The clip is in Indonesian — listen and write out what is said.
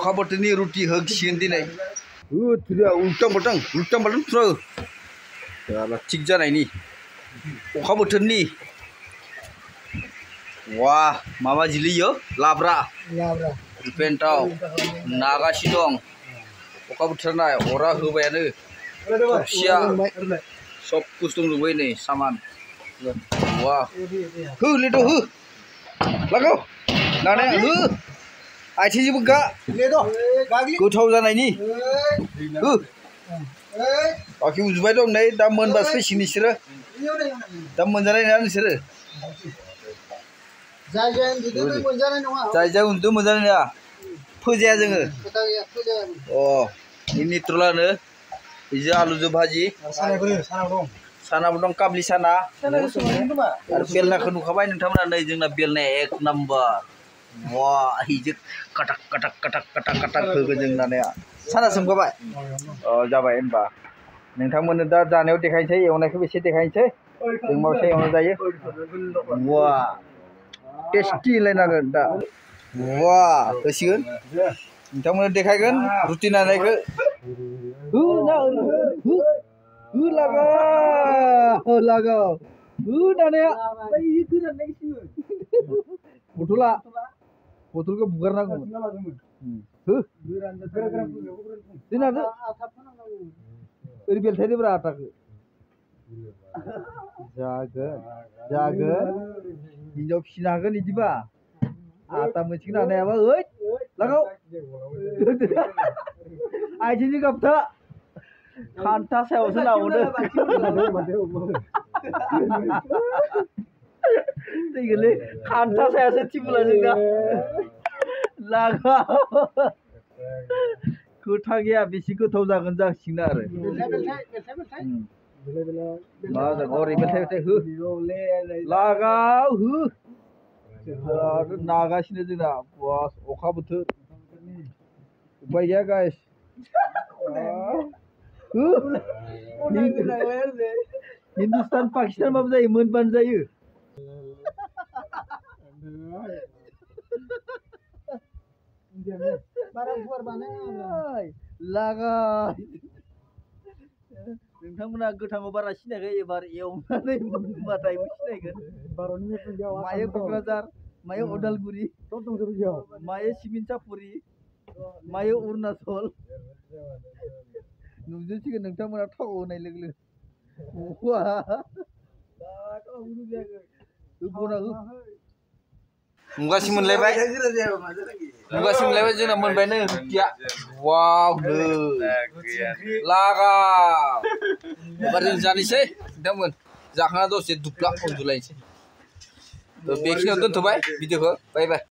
kabut ini roti hak sendi nai. Oh, tuh ya, utang utang, utang utang tuh. Ada ini. Oh, kabut ini. Wah, mama Jiliyo, ya? labra. Labra. Dipentau, naga si dong. Oh, kabut mana ya, orang hebat ini. Siapa? Sop kustung saman. Wah. Hu, lihat tuh, hu. nane Nah, आथिंजोंबो गा गोथाव जानायनि बाखि उजुबाय दं नै दा मोनबासो फैसिगोन बिसोरो दा मोनजानाय नङा नोंसोरो जायजा उन्दुदो मोनजानाय नङा फोजाया जोङो अ निट्रलानो बिजों आलुजों भाजि सानाबो दं काबलि साना आरो बेलनाखौ नुखाबाय नोंथांमोना नै जोंना बेलनाया एक number wow hi chứ katak katak katak katak katak cứ cái dừng là này ạ sao là xong các bạn ờ ra vậy em bà नोंथांमोननो दा जानायाव देखायनोसै एवनायखौबो एसे देखायनोसै जों मावसे एवना जायो वा टेस्टि होनलायनांगोन दा वा होसिगोन नोंथांमोननो देखायगोन रुटि नानायखौ हु ना हु हु लागा हो लागा हु दानाया बथला బొతులుగా బుగ్గర నాకు తిన్నాడు పెరిపి సరి ఆటకు జాగోन जागोन हिनजाव फिसिनो हागोन बिदिबा आटा मोनसिगोन आनायाबा ओइ लागाव आइजोनि गाबथा खान्था सायावसो लाबावदो दैगोलै खान्था सायासो थिबुला जोंना लागा गया गैया बेसे गोथाव जागोन जासिगोन आरो मा जागोन हरै बेलथाय बेलथाय हो नागासिनो जोंना बास अखा बोथोर उपाय गैया गाइस हिन्दुस्तान पाकिस्तान माबा जायो मोनबानो जायो नोंथांमोना गोथाङाव बारा सिनायखै एबार एवनानै मोनबाथाय सिनायगोन मायो क'क्राझार मायो अदालगुरि सब दंजोबो बेयाव मायो सिमिनसापुरि मायो अरुणाचल नुजोबसिगोन नोंथांमोना थाव होनाय लोगो लोगो गनाखौ मुगासि मोनलायबाय Buka sim lewat je nak main banner. Iya, iya, iya. Wow, good. Lara. Baru jani sih, Demun. Zakhna do sih dupla untuk lain sih. तो देखने untuk भाई वीडियो को bye. बाय